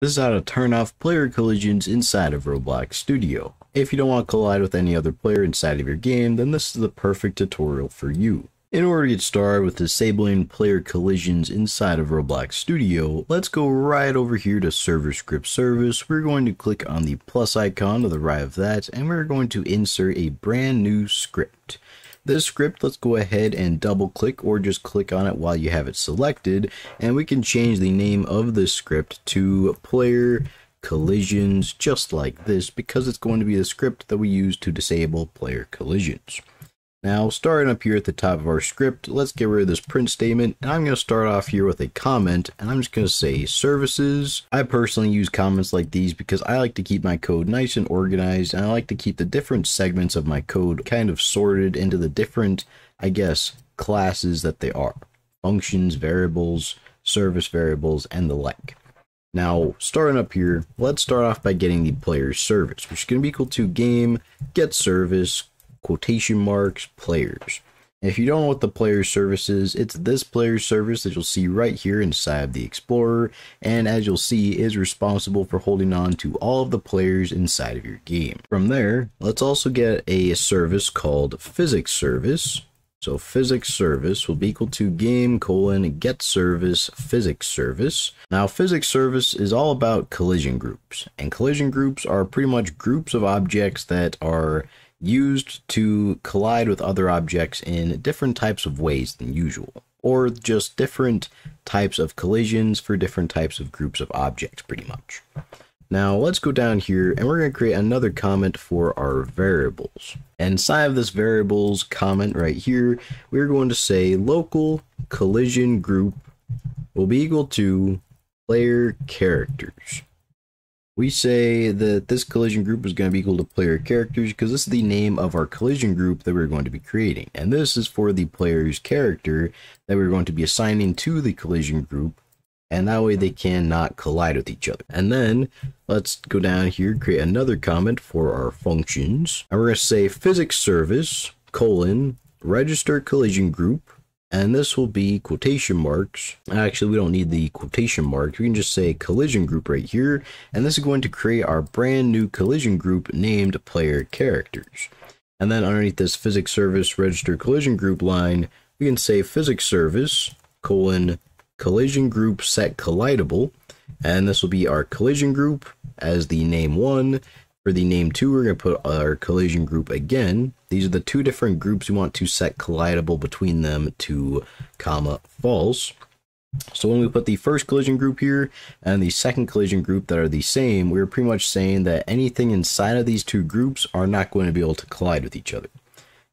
This is how to turn off player collisions inside of Roblox Studio. If you don't want to collide with any other player inside of your game, then this is the perfect tutorial for you. In order to get started with disabling player collisions inside of Roblox Studio, let's go right over here to Server Script Service. We're going to click on the plus icon to the right of that, and we're going to insert a brand new script. This script, let's go ahead and double click or just click on it while you have it selected, and we can change the name of this script to player collisions just like this because it's going to be the script that we use to disable player collisions. Now, starting up here at the top of our script, let's get rid of this print statement, and I'm going to start off here with a comment, and I'm just going to say services. I personally use comments like these because I like to keep my code nice and organized, and I like to keep the different segments of my code kind of sorted into the different, I guess, classes that they are. Functions, variables, service variables, and the like. Now, starting up here, let's start off by getting the player's service, which is going to be equal to game get service quotation marks players. if you don't know what the player service is, it's this player service that you'll see right here inside the Explorer, and as you'll see, is responsible for holding on to all of the players inside of your game. From there, let's also get a service called physics service. So physics service will be equal to game colon get service physics service. Now physics service is all about collision groups and collision groups are pretty much groups of objects that are used to collide with other objects in different types of ways than usual, or just different types of collisions for different types of groups of objects, pretty much. Now let's go down here and we're going to create another comment for our variables. And inside of this variables comment right here, we're going to say local collision group will be equal to player characters we say that this collision group is going to be equal to player characters because this is the name of our collision group that we're going to be creating. And this is for the player's character that we're going to be assigning to the collision group. And that way they cannot collide with each other. And then let's go down here, create another comment for our functions. And we're going to say physics service colon register collision group and this will be quotation marks. Actually, we don't need the quotation marks. We can just say collision group right here. And this is going to create our brand new collision group named player characters. And then underneath this physics service register collision group line, we can say physics service colon collision group set collidable. And this will be our collision group as the name one. For the name 2, we're going to put our collision group again. These are the two different groups we want to set collidable between them to comma false. So when we put the first collision group here and the second collision group that are the same, we're pretty much saying that anything inside of these two groups are not going to be able to collide with each other.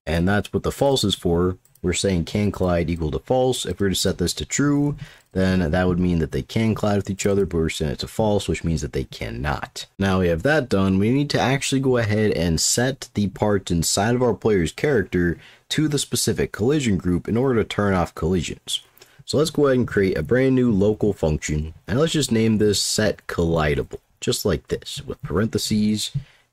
And that's what the false is for. We're saying can collide equal to false. If we were to set this to true, then that would mean that they can collide with each other, but we're setting it to false, which means that they cannot. Now we have that done, we need to actually go ahead and set the parts inside of our player's character to the specific collision group in order to turn off collisions. So let's go ahead and create a brand new local function, and let's just name this set collidable, just like this, with parentheses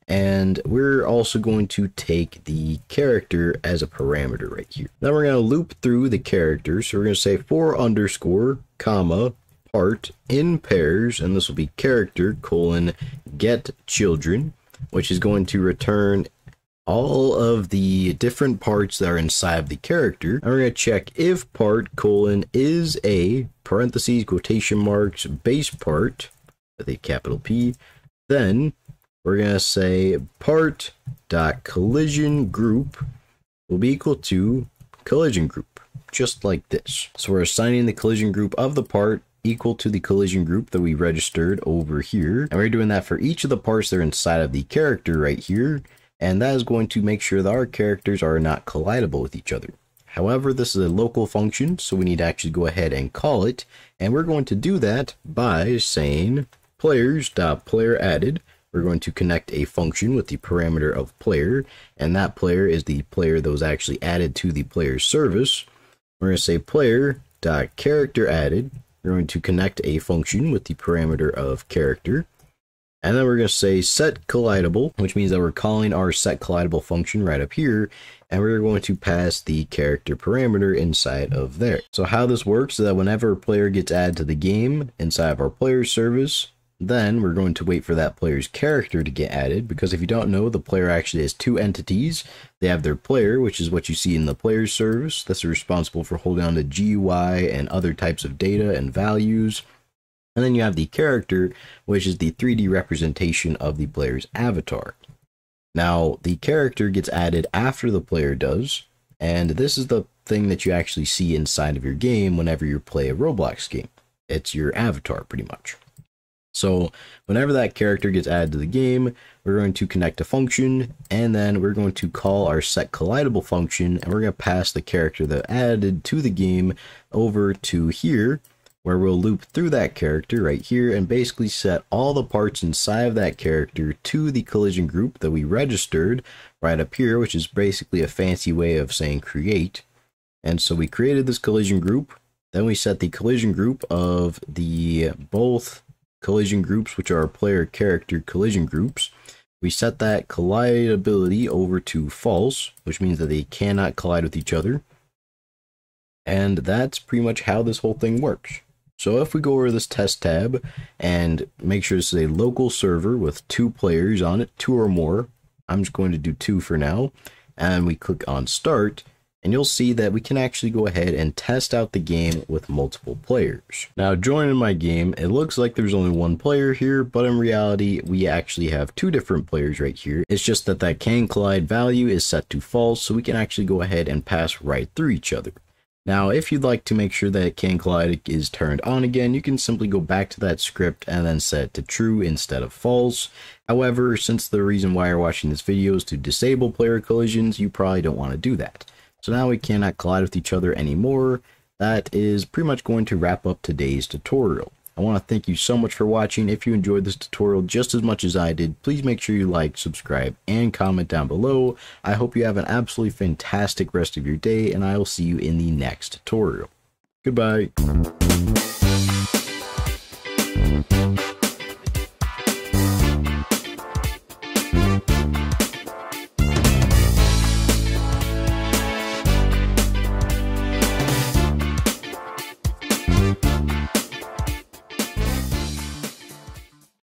and we're also going to take the character as a parameter right here. Now we're going to loop through the characters. So we're going to say for underscore, comma, part in pairs, and this will be character colon get children, which is going to return all of the different parts that are inside of the character. And we're going to check if part colon is a parentheses quotation marks base part with a capital P. Then we're going to say part dot collision group will be equal to collision group, just like this. So we're assigning the collision group of the part equal to the collision group that we registered over here. And we're doing that for each of the parts that are inside of the character right here. And that is going to make sure that our characters are not collidable with each other. However, this is a local function, so we need to actually go ahead and call it. And we're going to do that by saying players.player added we're going to connect a function with the parameter of player, and that player is the player that was actually added to the player service. We're going to say player dot character added. We're going to connect a function with the parameter of character. And then we're going to say set collidable, which means that we're calling our set collidable function right up here. And we're going to pass the character parameter inside of there. So how this works is that whenever a player gets added to the game inside of our player service, Then we're going to wait for that player's character to get added because if you don't know, the player actually has two entities. They have their player, which is what you see in the player service. That's responsible for holding on to GUI and other types of data and values. And then you have the character, which is the 3D representation of the player's avatar. Now, the character gets added after the player does, and this is the thing that you actually see inside of your game whenever you play a Roblox game. It's your avatar, pretty much. So whenever that character gets added to the game, we're going to connect a function, and then we're going to call our set collidable function, and we're going to pass the character that added to the game over to here, where we'll loop through that character right here and basically set all the parts inside of that character to the collision group that we registered right up here, which is basically a fancy way of saying create. And so we created this collision group, then we set the collision group of the both collision groups, which are player character collision groups. We set that collidability over to false, which means that they cannot collide with each other. And that's pretty much how this whole thing works. So if we go over this test tab and make sure this is a local server with two players on it, two or more, I'm just going to do two for now, and we click on start, and you'll see that we can actually go ahead and test out the game with multiple players. Now joining my game, it looks like there's only one player here, but in reality, we actually have two different players right here. It's just that that can collide value is set to false, so we can actually go ahead and pass right through each other. Now, if you'd like to make sure that can collide is turned on again, you can simply go back to that script and then set it to true instead of false. However, since the reason why you're watching this video is to disable player collisions, you probably don't want to do that. So now we cannot collide with each other anymore. That is pretty much going to wrap up today's tutorial. I want to thank you so much for watching. If you enjoyed this tutorial just as much as I did, please make sure you like, subscribe, and comment down below. I hope you have an absolutely fantastic rest of your day, and I will see you in the next tutorial. Goodbye.